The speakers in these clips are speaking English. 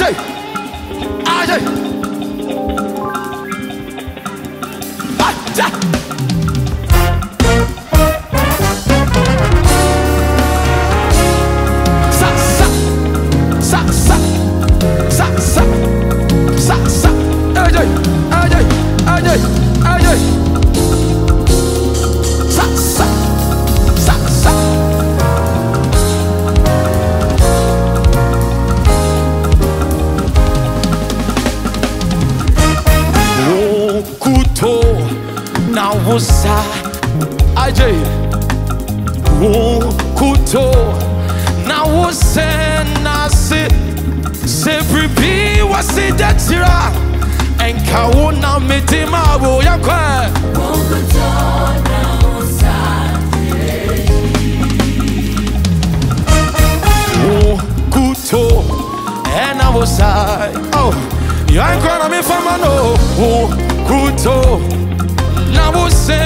Ajay. Ajay. Ajay. Na wosa aje Okuto na wose na se se pribi wasi detira enka wo na medima wo yakwa Okuto ena eh, wosa oh yankwa na me fama no. Okuto na wose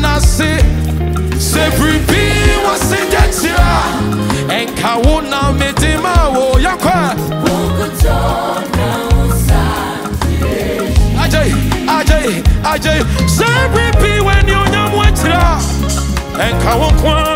na se se pribi wasi detira enka wo na medima wo yakwa Ajay, Ajay, Ajay, Sabri P when you know what's up. And Kawan Kwan, I'm a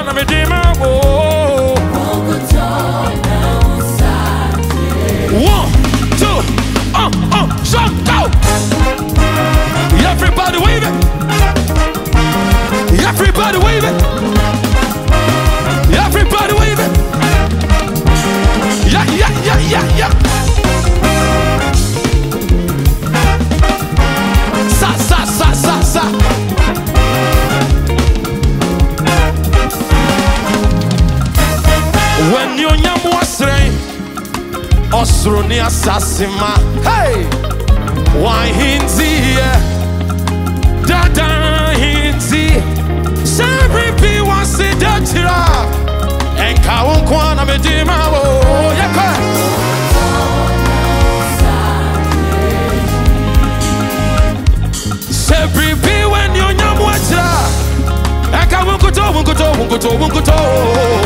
w'ani onyam wɔsrɛn ɔsoro ne asase ma hey! why wahenteɛ dada hente sɛ bere bi wɔse da kyira ɛnka wo nko a na mede ma wo yɛkɔ Every be when you're not what's up. I can't go to, go to, go to, go to.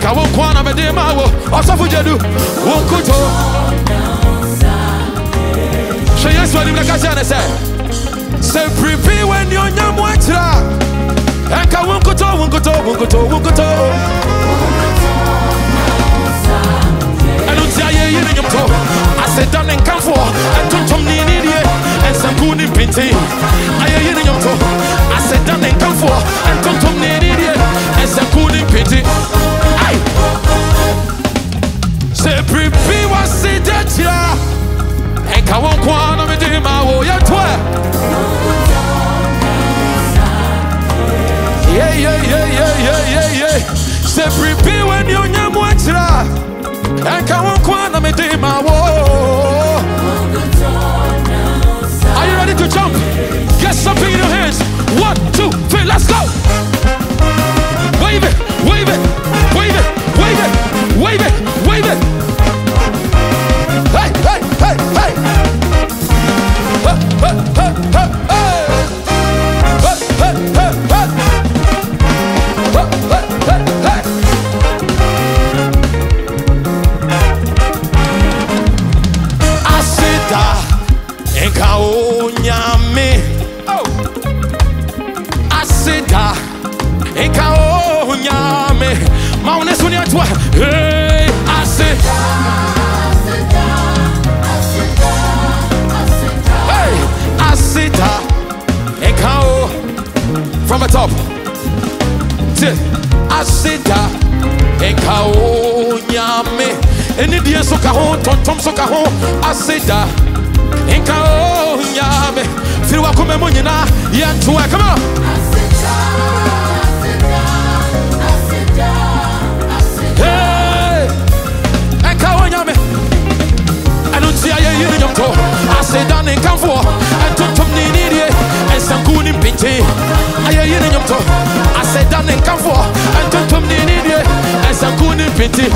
Ɛnka wo nko a na mede ma wo. Ɔsɔfo gyadu wo nkoto. Hwɛ yesu anim na ka kyerɛ ne sɛ sɛ biribi w'ani onyam akyerɛ a ɛnka wo nkoto wo nkoto wo nkoto wo nkoto prepare when you nyam wachra. And come on, onyame Aseda enka onyame Ma one so ni atwa Hey aseda. Hey aseda enka o. From the top. Say, aseda enka onyame eni die so ka ho tontom so ka ho. Aseda nka o nyame. Firi wakoma mu nyinaa yɛntoɛ kama ɛnka o nyame. Ɛno nti ayɛyi no nyɔnko aseda ne nkamfoɔ ɛntontom ne nidie ɛnsanku ne mpinkyee ayɛyi no nyɔmto aseda ne nkamfoɔ ɛntontom ne nidie ɛnsanku ne mpinti